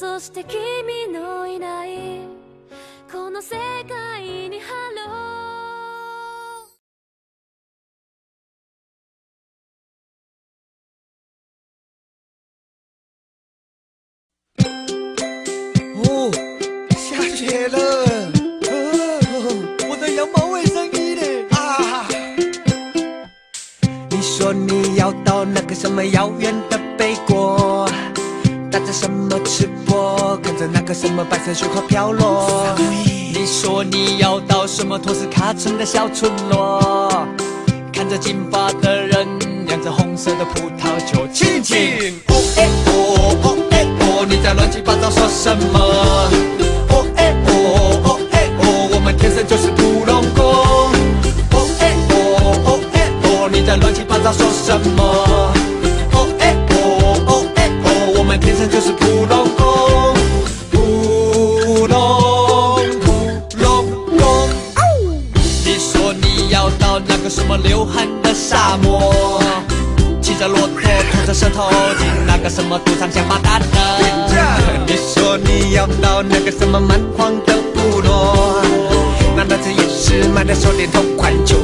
そして君のいないこの世界にハロー说你要到那个什么遥远的北国。什么吃播？跟着那个什么白色雪花飘落。你说你要到什么托斯卡村的小村落？看着金发的人，酿着红色的葡萄酒，亲亲。哦耶哦，哦耶哦，你在乱七八糟说什么？什么流汗的沙漠，骑着骆驼，吐着舌头，进那个什么赌场想发大的。你说你要到那个什么蛮荒的部落，难道这也是买的手电筒，款九。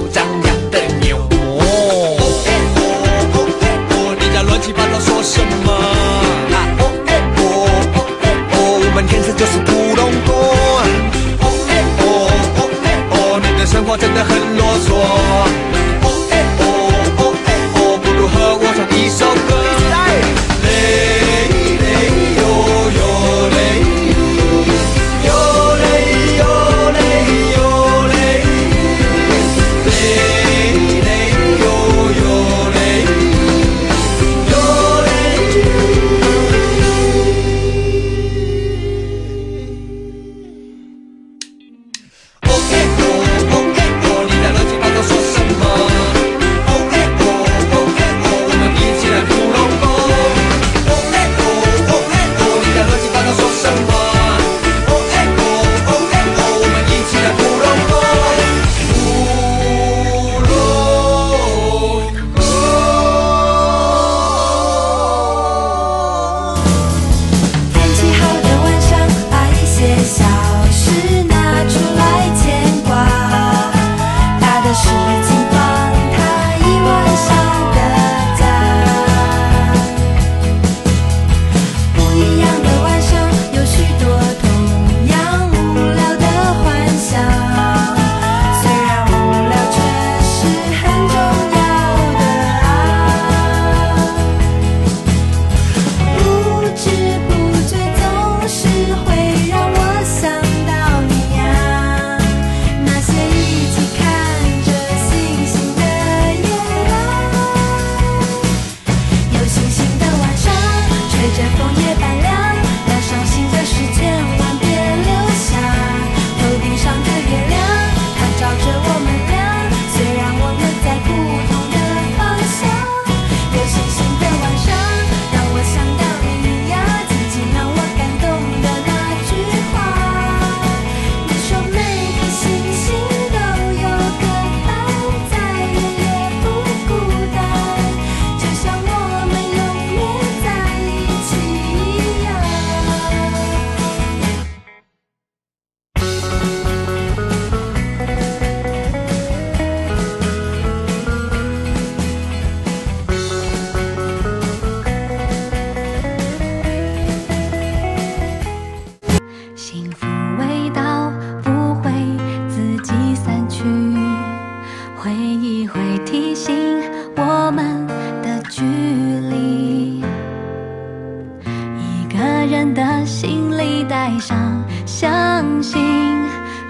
相信，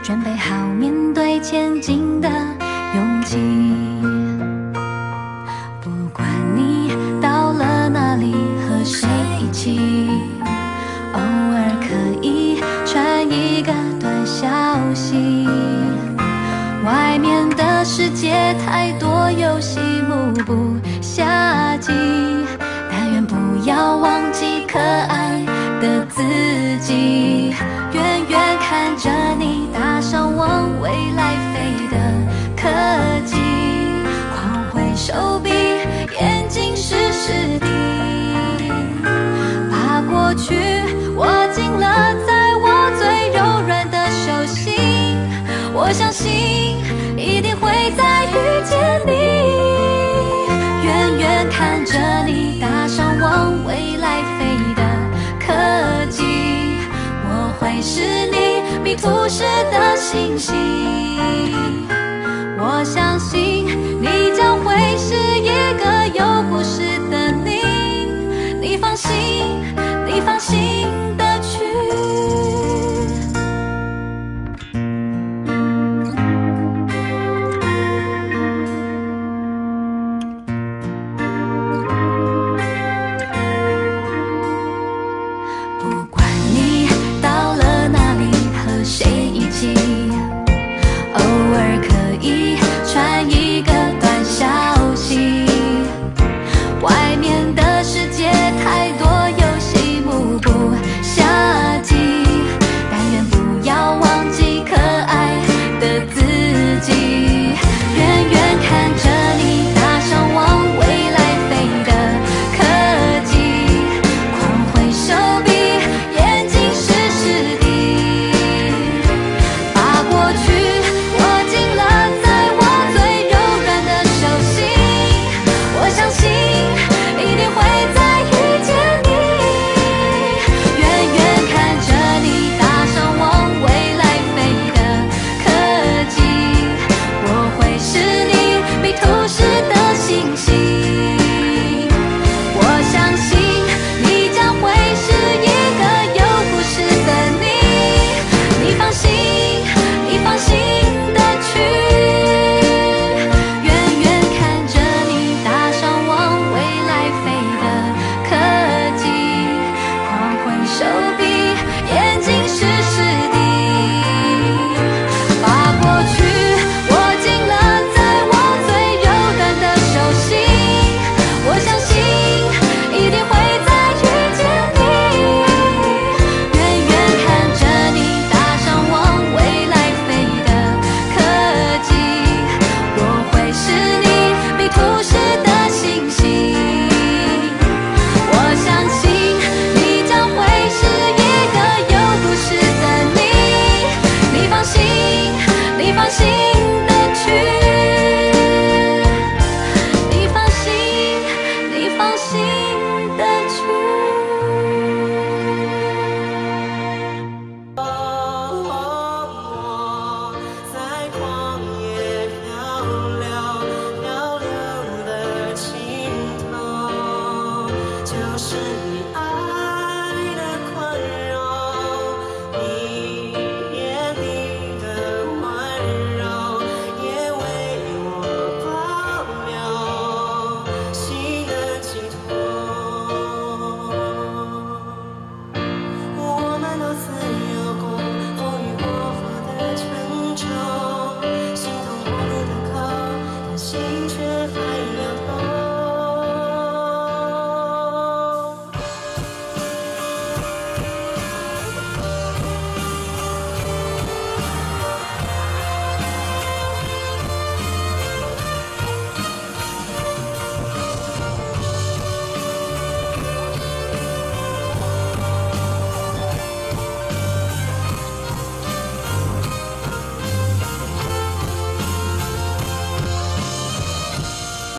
准备好面对前进的勇气。不管你到了哪里和谁一起，偶尔可以传一个短消息。外面的世界太多游戏，目不暇接。但愿不要忘记可爱。看着你搭上往未来飞的客机，我会是你迷途时的星星。我相信你。